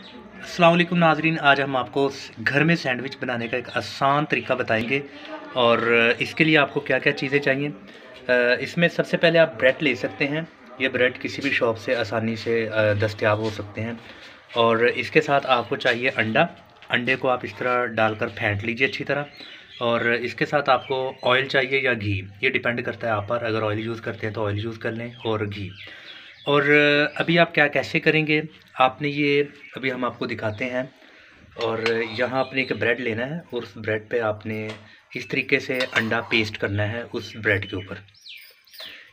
अस्सलाम नाजरीन। आज हम आपको घर में सैंडविच बनाने का एक आसान तरीका बताएँगे और इसके लिए आपको क्या क्या चीज़ें चाहिए। इसमें सबसे पहले आप ब्रेड ले सकते हैं। ये ब्रेड किसी भी शॉप से आसानी से दस्तियाब हो सकते हैं। और इसके साथ आपको चाहिए अंडा। अंडे को आप इस तरह डालकर फेंट लीजिए अच्छी तरह। और इसके साथ आपको ऑयल चाहिए या घी। ये डिपेंड करता है आप पर। अगर ऑयल यूज़ करते हैं तो ऑयल यूज़ कर लें और घी। और अभी आप क्या कैसे करेंगे? आपने ये, अभी हम आपको दिखाते हैं। और, यहाँ आपने एक ब्रेड लेना है। और उस ब्रेड पे आपने इस तरीके से अंडा पेस्ट करना है उस ब्रेड के ऊपर।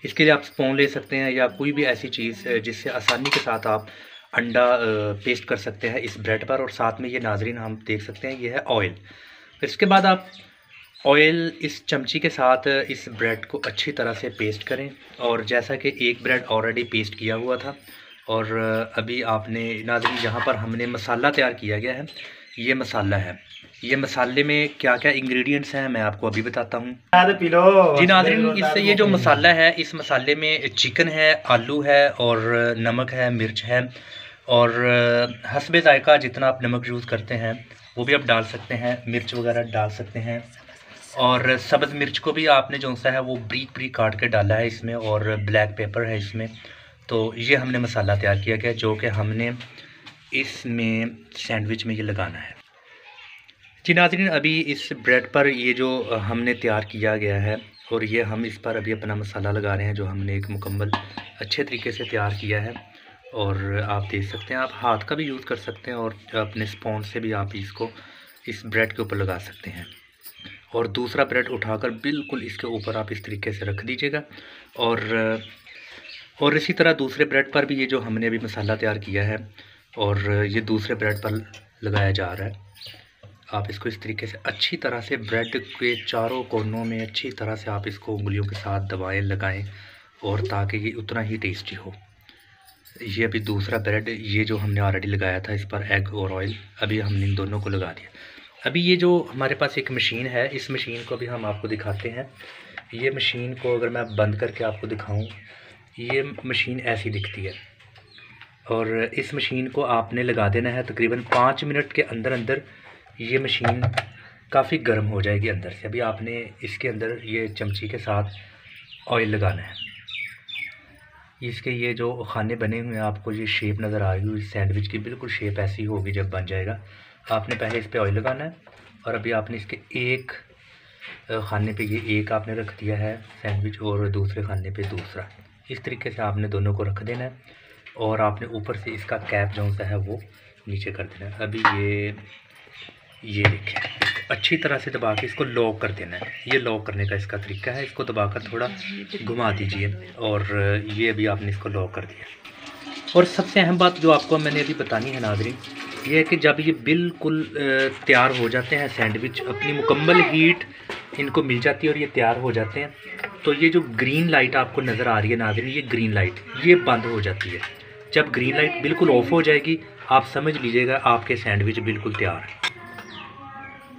इसके लिए आप स्पून ले सकते हैं या कोई भी ऐसी चीज़ जिससे आसानी के साथ आप अंडा पेस्ट कर सकते हैं इस ब्रेड पर। और साथ में ये नाजरीन हम देख सकते हैं, ये है ऑयल। इसके बाद आप ऑयल इस चमची के साथ इस ब्रेड को अच्छी तरह से पेस्ट करें। और जैसा कि एक ब्रेड ऑलरेडी पेस्ट किया हुआ था और अभी आपने नाजरी यहाँ पर हमने मसाला तैयार किया गया है। ये मसाला है। ये मसाले में क्या क्या इंग्रेडिएंट्स हैं मैं आपको अभी बताता हूँ। जी नाजरीन इससे ये जो मसाला है। इस मसाले में चिकन है आलू है और नमक है मिर्च है। और हसब ज़ायका जितना आप नमक यूज़ करते हैं वो भी आप डाल सकते हैं मिर्च वगैरह डाल सकते हैं। और सब्ज़ मिर्च को भी आपने जो सा है वो ब्रीक ब्रीक काट के डाला है इसमें और ब्लैक पेपर है इसमें। तो ये हमने मसाला तैयार किया गया, जो कि हमने इसमें सैंडविच में ये लगाना है। जी नाजरीन, अभी इस ब्रेड पर ये जो हमने तैयार किया गया है और ये हम इस पर अभी अपना मसाला लगा रहे हैं, जो हमने एक मुकम्मल अच्छे तरीके से तैयार किया है। और आप देख सकते हैं, आप हाथ का भी यूज़ कर सकते हैं और अपने स्पॉन से भी आप इसको, इस ब्रेड के ऊपर लगा सकते हैं। और दूसरा ब्रेड उठाकर बिल्कुल इसके ऊपर आप इस तरीके से रख दीजिएगा। और और इसी तरह दूसरे ब्रेड पर भी ये जो हमने अभी मसाला तैयार किया है और ये दूसरे ब्रेड पर लगाया जा रहा है, आप इसको इस तरीके से अच्छी तरह से ब्रेड के चारों कोनों में अच्छी तरह से आप इसको उंगलियों के साथ दबाएँ, लगाएँ और ताकि ये उतना ही टेस्टी हो। ये अभी दूसरा ब्रेड, ये जो हमने ऑलरेडी लगाया था, इस पर एग और ऑयल अभी हमने इन दोनों को लगा दिया। अभी ये जो हमारे पास एक मशीन है, इस मशीन को भी हम आपको दिखाते हैं। ये मशीन को अगर मैं बंद करके आपको दिखाऊँ, ये मशीन ऐसी दिखती है। और इस मशीन को आपने लगा देना है तकरीबन पाँच मिनट के अंदर अंदर ये मशीन काफ़ी गर्म हो जाएगी अंदर से। अभी आपने इसके अंदर ये चमची के साथ ऑयल लगाना है। इसके ये जो खाने बने हुए हैं, आपको ये शेप नज़र आ रही हुई सैंडविच की बिल्कुल शेप ऐसी होगी जब बन जाएगा। आपने पहले इस पर ऑयल लगाना है और अभी आपने इसके एक खाने पे ये एक आपने रख दिया है सैंडविच और दूसरे खाने पे दूसरा। इस तरीके से आपने दोनों को रख देना है और आपने ऊपर से इसका कैप जो सा है वो नीचे कर देना है। अभी ये ये देखें अच्छी तरह से दबा के इसको लॉक कर देना है। ये लॉक करने का इसका तरीका है। इसको दबाकर थोड़ा घुमा दीजिए और ये अभी आपने इसको लॉक कर दिया और सबसे अहम बात जो आपको मैंने अभी बतानी है नाजरीन ये है कि जब ये बिल्कुल तैयार हो जाते हैं सैंडविच, अपनी मुकम्मल हीट इनको मिल जाती है और ये तैयार हो जाते हैं। तो ये जो ग्रीन लाइट आपको नज़र आ रही है नाजरीन, ये ग्रीन लाइट ये बंद हो जाती है। जब ग्रीन लाइट बिल्कुल ऑफ़ हो जाएगी, आप समझ लीजिएगा आपके सैंडविच बिल्कुल तैयार है।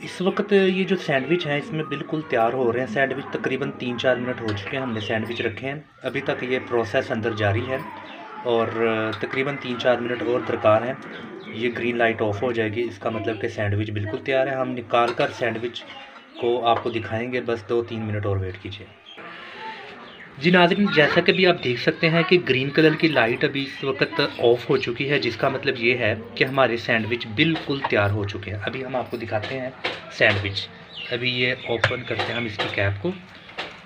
इस वक्त ये जो सैंडविच हैं, इसमें बिल्कुल तैयार हो रहे हैं। सैंडविच तकरीबन तीन चार मिनट हो चुके हैं, हमने सैंडविच रखे हैं। अभी तक ये प्रोसेस अंदर जारी है और तकरीबन तीन चार मिनट और दरकार हैं। ये ग्रीन लाइट ऑफ़ हो जाएगी। इसका मतलब कि सैंडविच बिल्कुल तैयार है। हम निकाल कर सैंडविच को आपको दिखाएँगे। बस दो तीन मिनट और वेट कीजिए। जी नाजरीन, जैसा कि भी आप देख सकते हैं कि ग्रीन कलर की लाइट अभी इस वक्त ऑफ़ हो चुकी है, जिसका मतलब ये है कि हमारे सैंडविच बिल्कुल तैयार हो चुके हैं। अभी हम आपको दिखाते हैं सैंडविच अभी ये ओपन करते हैं हम इसकी कैप को।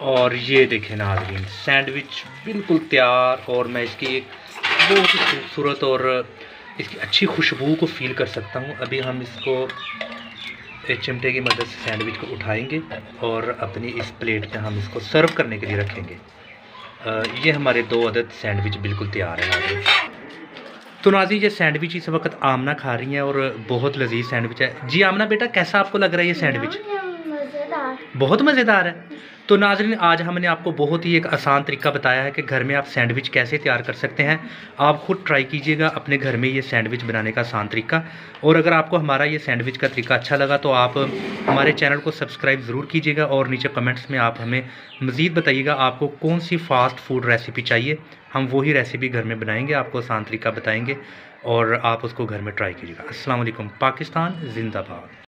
और ये देखें नाजरीन सैंडविच बिल्कुल तैयार और मैं इसकी एक बहुत ही खूबसूरत और इसकी अच्छी खुशबू को फील कर सकता हूँ। अभी हम इसको एक चिमटे की मदद से सैंडविच को उठाएँगे और अपनी इस प्लेट में हम इसको सर्व करने के लिए रखेंगे। आ, ये हमारे दो अदद सैंडविच बिल्कुल तैयार हैं तो नाजी ये सैंडविच इस वक्त आमना खा रही हैं और बहुत लजीज सैंडविच है। जी आमना बेटा कैसा आपको लग रहा है ये सैंडविच बहुत मज़ेदार है। तो नाजरीन, आज हमने आपको बहुत ही एक आसान तरीका बताया है कि घर में आप सैंडविच कैसे तैयार कर सकते हैं। आप खुद ट्राई कीजिएगा अपने घर में ये सैंडविच बनाने का आसान तरीका। और अगर आपको हमारा ये सैंडविच का तरीका अच्छा लगा तो आप हमारे चैनल को सब्सक्राइब ज़रूर कीजिएगा और नीचे कमेंट्स में आप हमें मज़ीद बताइएगा आपको कौन सी फ़ास्ट फ़ूड रेसिपी चाहिए। हम वही रेसिपी घर में बनाएँगे, आपको आसान तरीका बताएँगे और आप उसको घर में ट्राई कीजिएगा। असलम पाकिस्तान, जिंदाबाद।